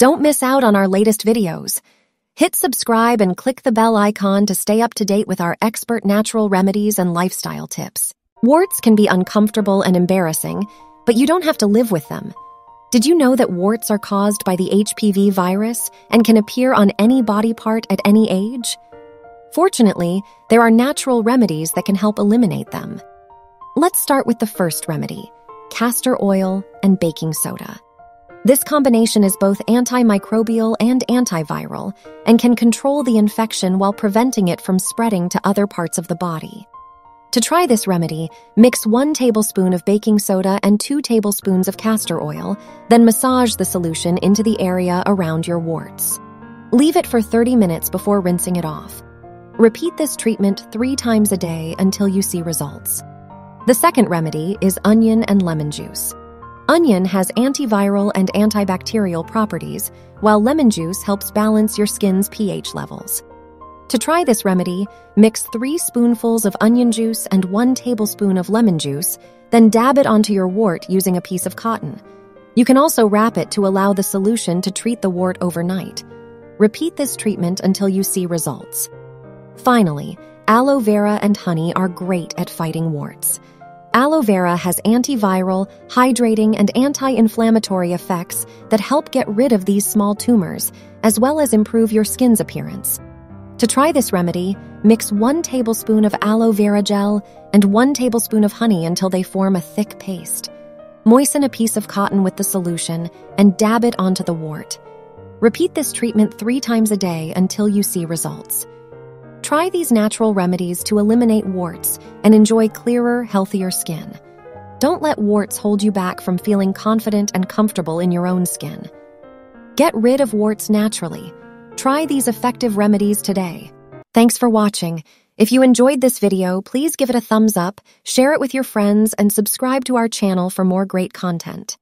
Don't miss out on our latest videos. Hit subscribe and click the bell icon to stay up to date with our expert natural remedies and lifestyle tips. Warts can be uncomfortable and embarrassing, but you don't have to live with them. Did you know that warts are caused by the HPV virus and can appear on any body part at any age? Fortunately, there are natural remedies that can help eliminate them. Let's start with the first remedy castor oil and baking soda. This combination is both antimicrobial and antiviral and can control the infection while preventing it from spreading to other parts of the body. To try this remedy, mix one tablespoon of baking soda and two tablespoons of castor oil, then massage the solution into the area around your warts. Leave it for 30 minutes before rinsing it off. Repeat this treatment three times a day until you see results. The second remedy is onion and lemon juice. Onion has antiviral and antibacterial properties, while lemon juice helps balance your skin's pH levels. To try this remedy, mix three spoonfuls of onion juice and one tablespoon of lemon juice, then dab it onto your wart using a piece of cotton. You can also wrap it to allow the solution to treat the wart overnight. Repeat this treatment until you see results. Finally, aloe vera and honey are great at fighting warts. Aloe vera has antiviral, hydrating, and anti inflammatory effects that help get rid of these small tumors, as well as improve your skin's appearance. To try this remedy, mix one tablespoon of aloe vera gel and one tablespoon of honey until they form a thick paste. Moisten a piece of cotton with the solution and dab it onto the wart. Repeat this treatment three times a day until you see results. Try these natural remedies to eliminate warts and enjoy clearer, healthier skin. Don't let warts hold you back from feeling confident and comfortable in your own skin. Get rid of warts naturally Try these effective remedies today. Thanks for watching. If you enjoyed this video, please give it a thumbs up, share it with your friends, and subscribe to our channel for more great content.